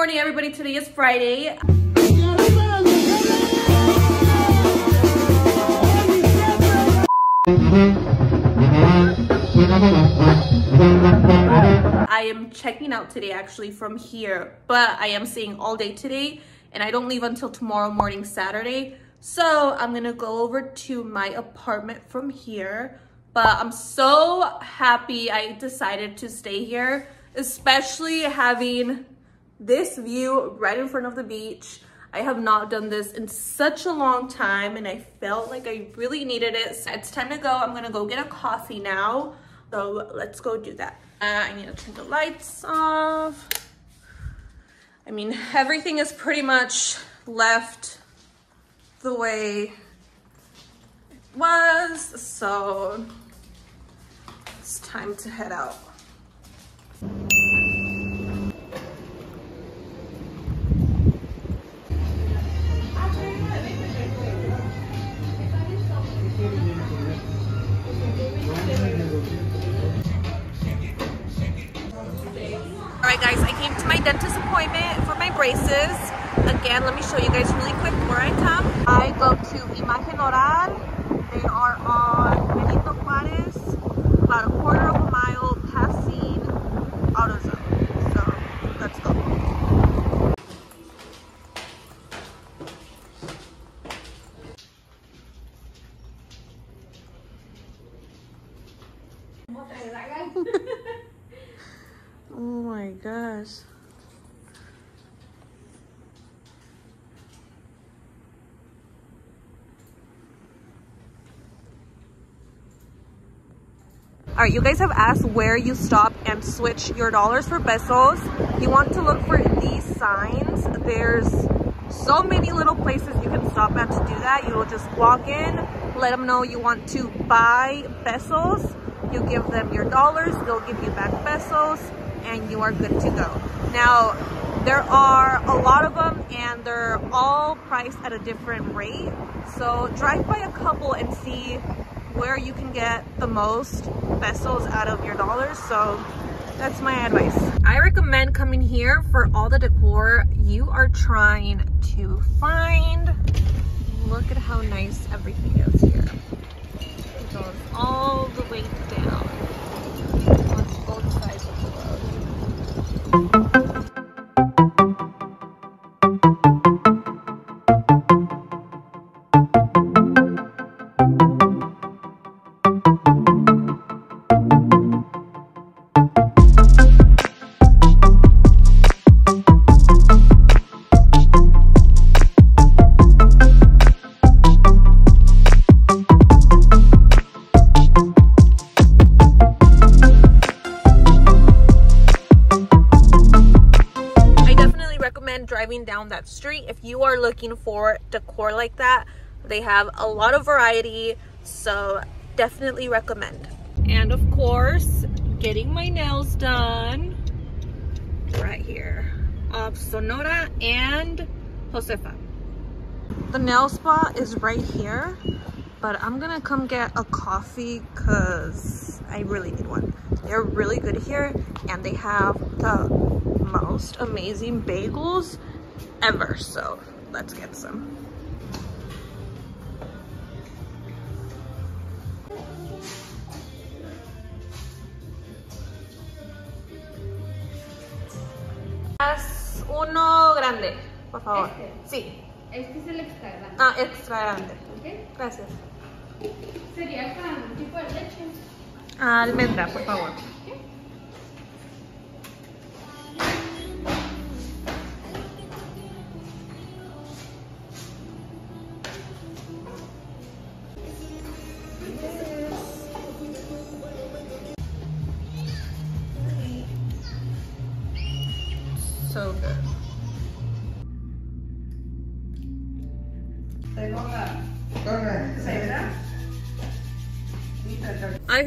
morning, everybody. Today is Friday. I am checking out today actually from here, but I am staying all day today and I don't leave until tomorrow morning, Saturday. So I'm gonna go over to my apartment from here, but I'm so happy I decided to stay here, especially having this view right in front of the beach. I have not done this in such a long time and I felt like I really needed it. So it's time to go. I'm gonna go get a coffee now. So let's go do that. Uh, I need to turn the lights off. I mean, everything is pretty much left the way it was. So it's time to head out. Dentist appointment for my braces. Again, let me show you guys really quick where I come. I go to Imagen Oral. They are on Benito Juarez, about a quarter of a mile passing AutoZone. So let's go. Oh my gosh. All right, you guys have asked where you stop and switch your dollars for pesos. You want to look for these signs. There's so many little places you can stop at to do that. You will just walk in, let them know you want to buy pesos. You give them your dollars, they'll give you back pesos, and you are good to go. Now, there are a lot of them and they're all priced at a different rate. So drive by a couple and see where you can get the most pesos out of your dollars. So that's my advice. I recommend coming here for all the decor you are trying to find. Look at how nice everything is here. It goes all the way down on both sides of the road. Looking for decor like that. They have a lot of variety, so definitely recommend. And of course, getting my nails done right here of Sonora and Josefa. The nail spa is right here, but I'm gonna come get a coffee because I really need one. They're really good here and they have the most amazing bagels ever. So let's get some. Haz uno grande, por favor. Este. Sí. Este es el extra grande. Ah, extra grande. ¿ok? Gracias. Sería con tipo de leche. Almendra, por favor.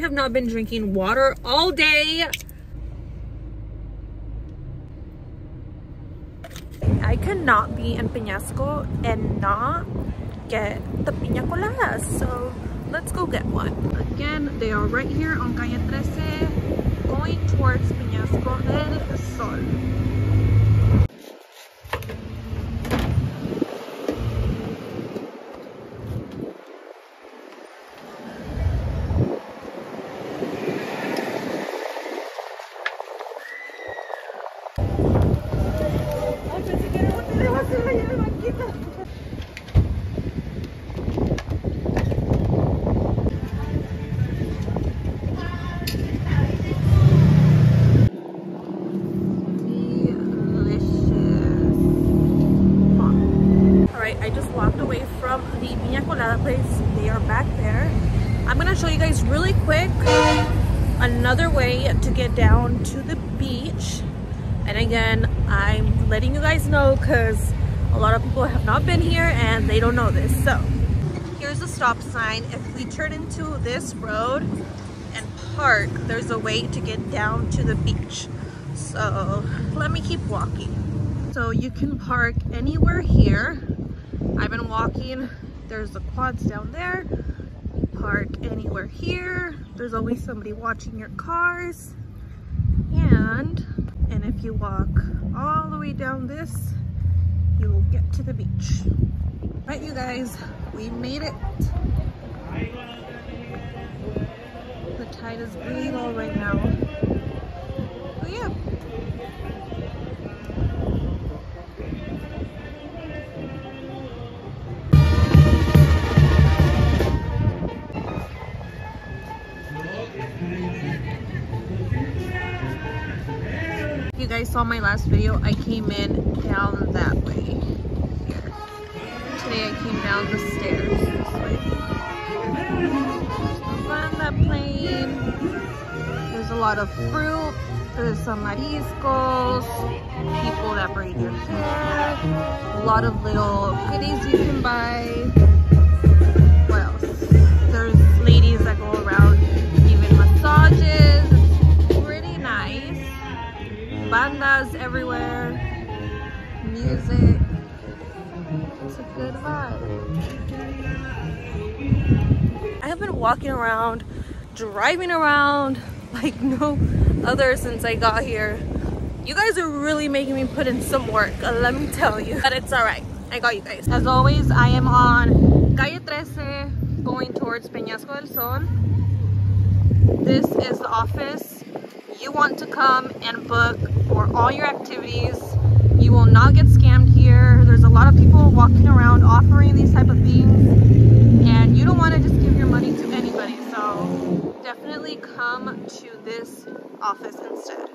Have not been drinking water all day. I cannot be in Peñasco and not get the piña coladas. So let's go get one. Again, they are right here on Calle 13 going towards Peñasco del Sol. Another place. They are back there. I'm gonna show you guys really quick another way to get down to the beach. And again, I'm letting you guys know because a lot of people have not been here and they don't know this. So here's a stop sign. If we turn into this road and park, there's a way to get down to the beach. So let me keep walking. So you can park anywhere here. I've been walking. There's the quads down there. Park anywhere here. There's always somebody watching your cars. And, and if you walk all the way down this, you will get to the beach. Right, you guys, we made it. The tide is really low right now. But yeah. Guys saw my last video, I came in down that way. Here. Today I came down the stairs. There's that plane. There's a lot of fruit. There's some mariscos. People that braid your hair. A lot of little goodies you can buy. Bandas everywhere, music. It's a good vibe. I have been walking around, driving around like no other since I got here. You guys are really making me put in some work, uh, let me tell you. But it's alright, I got you guys. As always, I am on Calle 13 going towards Peñasco del Sol. This is the office you want to come and book for all your activities. You will not get scammed here. There's a lot of people walking around offering these type of things and you don't want to just give your money to anybody. So definitely come to this office instead.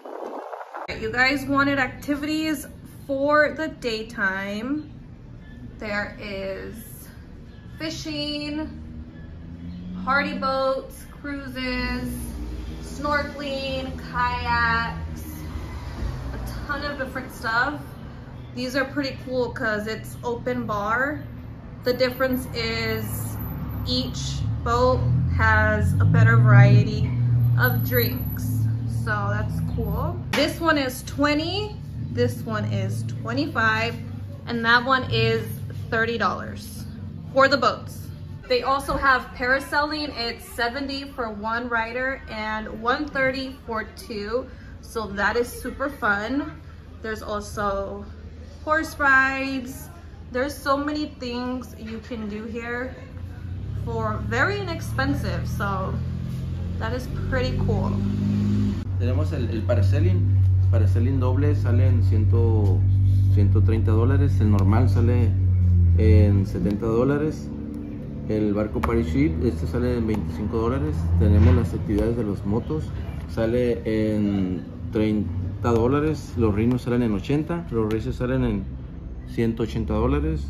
You guys wanted activities for the daytime. There is fishing, party boats, cruises, snorkeling, kayaks, a ton of different stuff. These are pretty cool because it's open bar. The difference is each boat has a better variety of drinks. So that's cool. This one is 20, this one is 25, and that one is $30 for the boats. They also have parasailing. It's 70 for one rider and 130 for two. So that is super fun. There's also horse rides. There's so many things you can do here for very inexpensive. So that is pretty cool. Tenemos el, el parasailing. Doble sale en 100, 130 dólares. El normal sale en 70 dólares. El barco Paris Ship, este sale en 25 dólares. Tenemos las actividades de los motos, sale en 30 dólares. Los rinos salen en 80, los races salen en 180 dólares.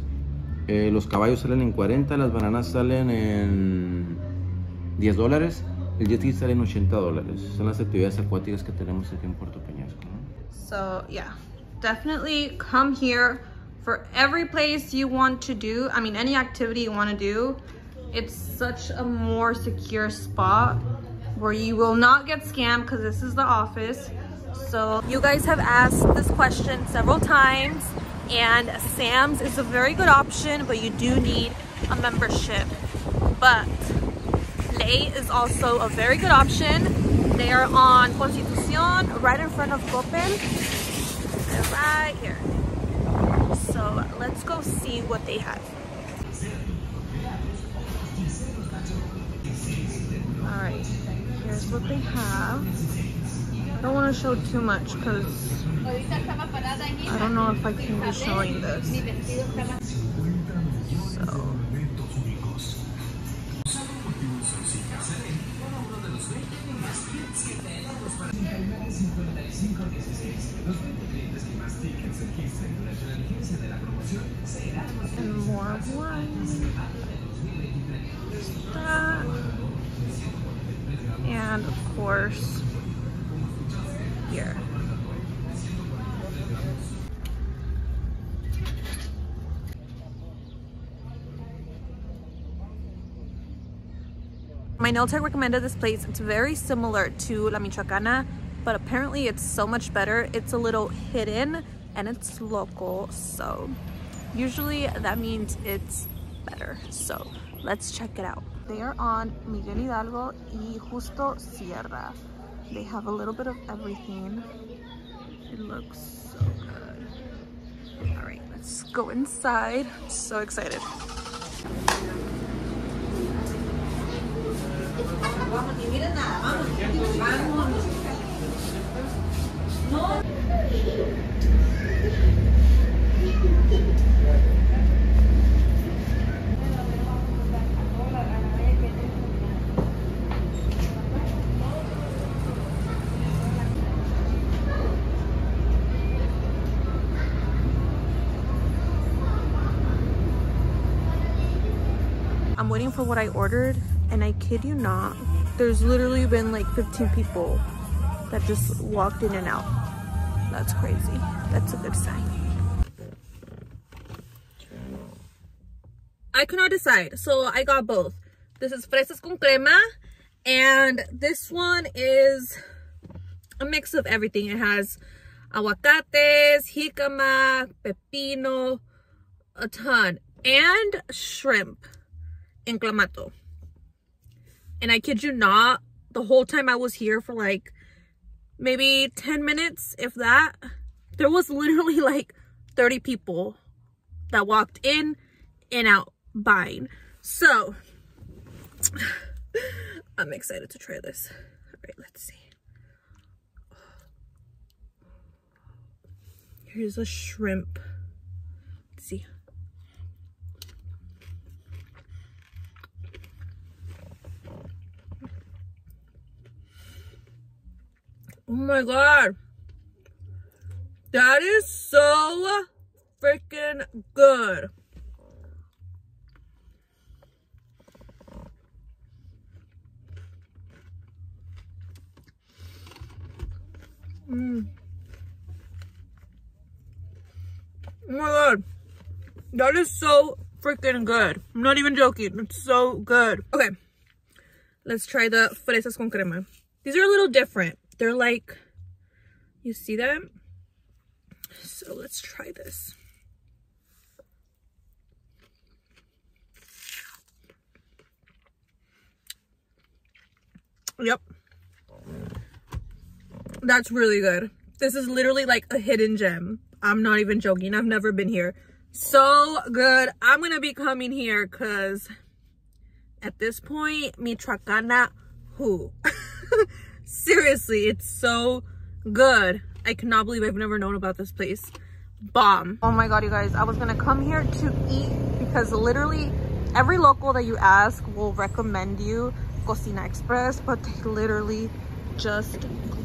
Eh, los caballos salen en 40, las bananas salen en 10 dólares. El jet ski sale en 80 dólares. Son las actividades acuáticas que tenemos aquí en Puerto Peñasco. ¿no? So yeah, definitely come here for every place you want to do. I mean, any activity you want to do. It's such a more secure spot where you will not get scammed because this is the office. So you guys have asked this question several times and Sam's is a very good option, but you do need a membership. But Ley is also a very good option. They are on Constitucion, right in front of Copen. Right here. Let's go see what they have. All right, here's what they have. I don't want to show too much because I don't know if I can be showing this. And of course, here. My nail tech recommended this place. It's very similar to La Michoacana, but apparently it's so much better. It's a little hidden and it's local, so usually that means it's better. So let's check it out. They are on Miguel Hidalgo y Justo Sierra. They have a little bit of everything. It looks so good. All right, let's go inside. I'm so excited. I'm waiting for what I ordered and I kid you not, there's literally been like 15 people that just walked in and out. That's crazy. That's a good sign. I could not decide, so I got both. This is fresas con crema and this one is a mix of everything. It has aguacates, jicama, pepino, a ton, and shrimp in clamato. And I kid you not, the whole time I was here for like maybe 10 minutes, if that, there was literally like 30 people that walked in and out buying. So, I'm excited to try this. All right, let's see. Here's a shrimp. Let's see. Oh my god. That is so freaking good. Mm. Oh my god. That is so freaking good. I'm not even joking. It's so good. Okay. Let's try the fresas con crema. These are a little different. They're like, you see them? So let's try this. Yep. That's really good. This is literally like a hidden gem. I'm not even joking. I've never been here. So good. I'm going to be coming here because at this point, Michoacana, who? Seriously, it's so good. I cannot believe I've never known about this place. Bomb. Oh my god, you guys. I was to come here to eat because literally every local that you ask will recommend you Cocina Express, but they literally just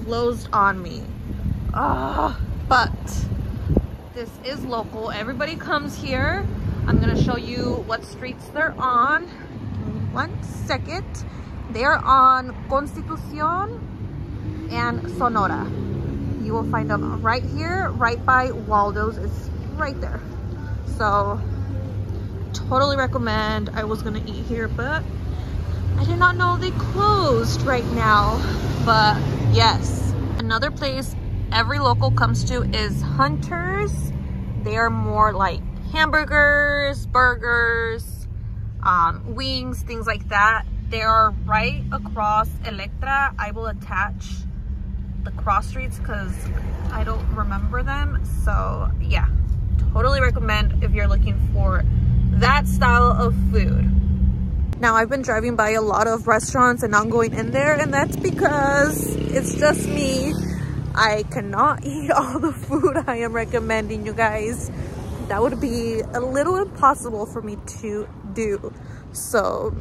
closed on me. Ah, but this is local. Everybody comes here. I'm gonna show you what streets they're on. One second. They're on Constitucion and Sonora. You will find them right here, right by Waldo's. It's right there. So, totally recommend. I was gonna eat here, but I did not know they closed right now. But yes, another place every local comes to is Hunter's. They are more like hamburgers, burgers, um, wings, things like that. They are right across Elektra. I will attach the cross streets because I don't remember them. So yeah, totally recommend if you're looking for that style of food. Now I've been driving by a lot of restaurants and not going in there and that's because it's just me. I cannot eat all the food I am recommending you guys. That would be a little impossible for me to do. So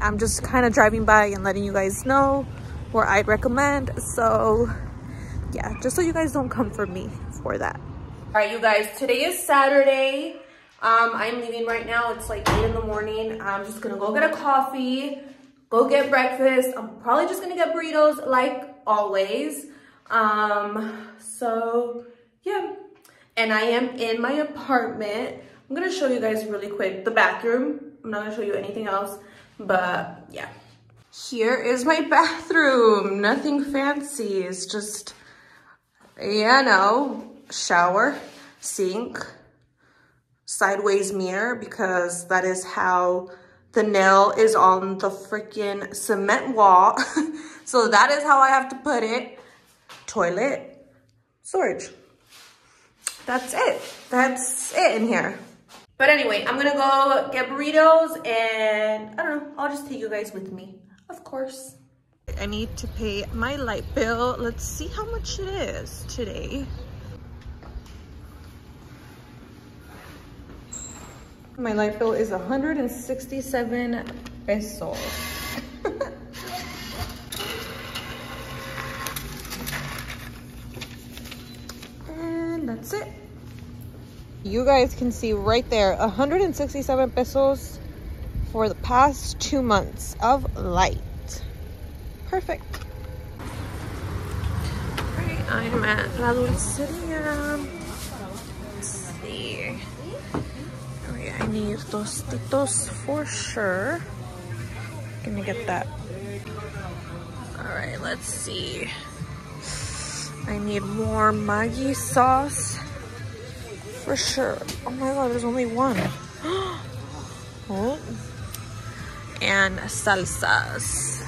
I'm just kind of driving by and letting you guys know where I'd recommend. So yeah, just so you guys don't come for me for that. All right, you guys, today is Saturday. Um, I'm leaving right now. It's like 8 in the morning. I'm just gonna go get a coffee, go get breakfast. I'm probably just gonna get burritos like always. Um, so yeah. And I am in my apartment. I'm gonna show you guys really quick the bathroom. I'm not gonna show you anything else, but yeah. Here is my bathroom. Nothing fancy. It's just, you know, shower, sink, sideways mirror because that is how the nail is on the freaking cement wall. so that is how I have to put it. Toilet, storage. That's it. That's it in here. But anyway, I'm gonna go get burritos and I don't know, I'll just take you guys with me, of course. I need to pay my light bill. Let's see how much it is today. My light bill is 167 pesos. and that's it. You guys can see right there, 167 pesos for the past two months of light. Perfect. Right, I'm at La Dulceria. Let's see. I need tostitos for sure. Gonna get that. All right, let's see. I need more Maggi sauce for sure. Oh my god, there's only one. Oh, And salsas.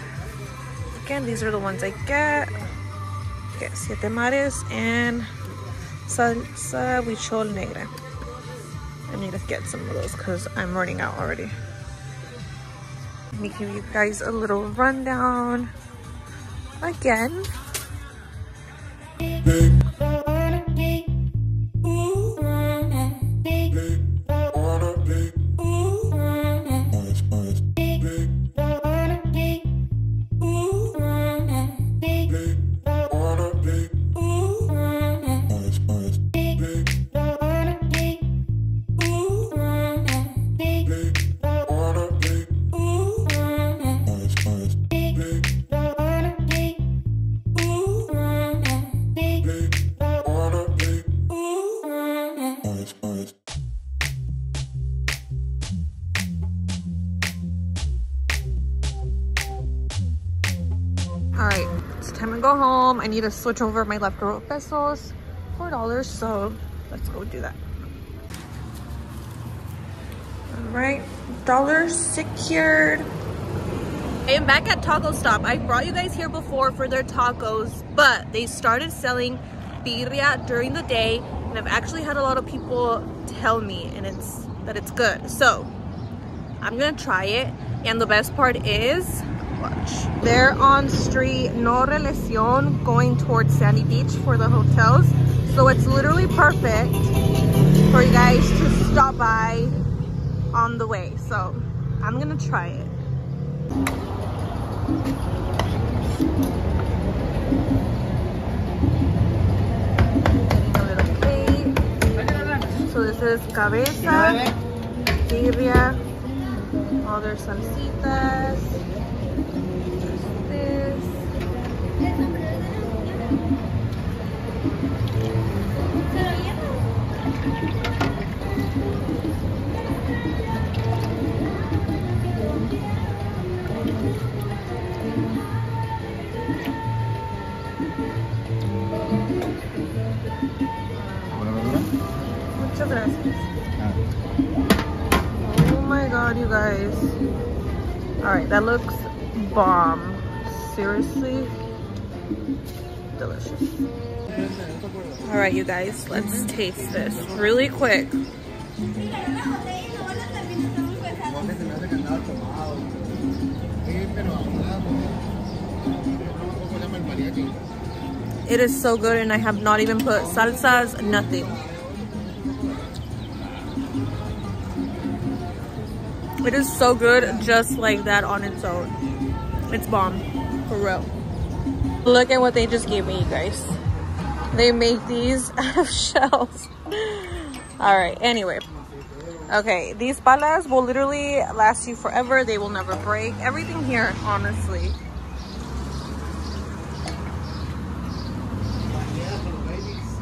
Again, these are the ones I get. Get siete mares and salsa huichol negra. I need to get some of those because I'm running out already. Let me give you guys a little rundown again. To switch over my leftover pesos, $4. So let's go do that. All right, dollar secured. I am back at Taco Stop. I brought you guys here before for their tacos, but they started selling birria during the day, and I've actually had a lot of people tell me and it's that it's good. So I'm gonna try it, and the best part is Watch. They're on street No Relacion going towards Sandy Beach for the hotels. So it's literally perfect for you guys to stop by on the way. So I'm gonna try it. So this is cabeza, birria, all their salsitas. Let's taste this really quick. It is so good and I have not even put salsas, nothing. It is so good just like that on its own. It's bomb, for real. Look at what they just gave me, you guys. They make these out of shells. All right, anyway. Okay, these palas will literally last you forever. They will never break. Everything here, honestly.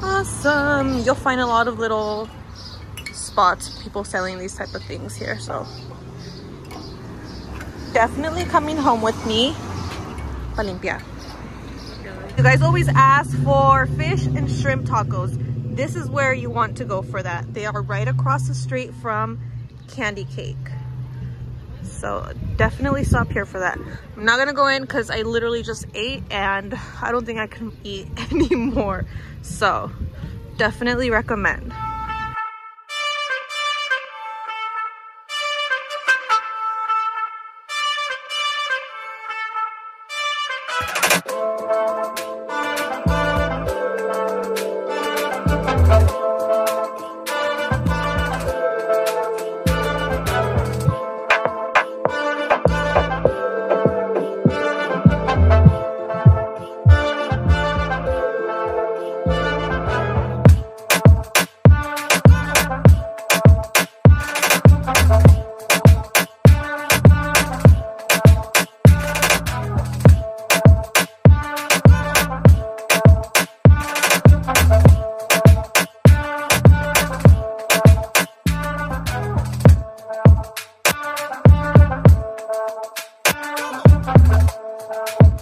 Awesome. You'll find a lot of little spots, people selling these type of things here, so. Definitely coming home with me. Palimpia. You guys always ask for fish and shrimp tacos this is where you want to go for that. They are right across the street from Candy Cake. So definitely stop here for that. I'm not gonna go in because I literally just ate and I don't think I can eat anymore. So definitely recommend.